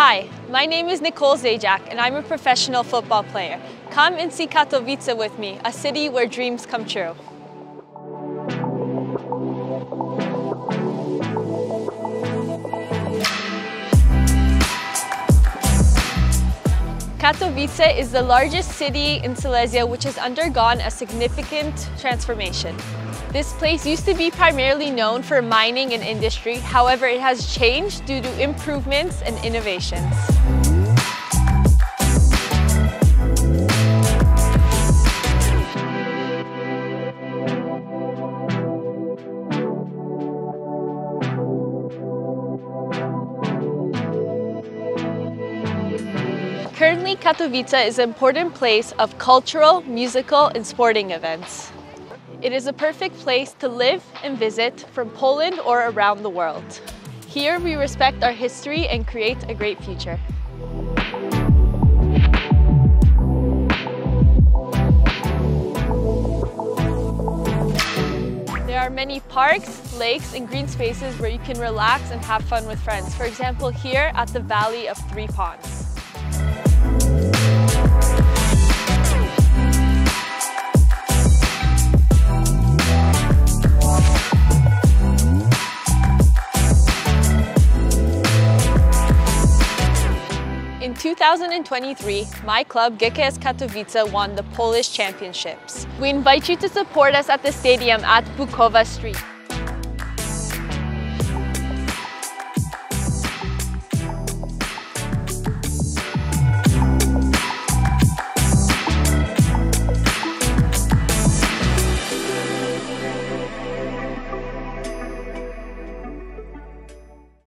Hi, my name is Nicole Zajac and I'm a professional football player. Come and see Katowice with me, a city where dreams come true. Katowice is the largest city in Silesia which has undergone a significant transformation. This place used to be primarily known for mining and industry, however it has changed due to improvements and innovations. Currently, Katowice is an important place of cultural, musical, and sporting events. It is a perfect place to live and visit from Poland or around the world. Here, we respect our history and create a great future. There are many parks, lakes, and green spaces where you can relax and have fun with friends. For example, here at the Valley of Three Ponds. In 2023, my club GKS Katowice won the Polish Championships. We invite you to support us at the stadium at Bukowa Street.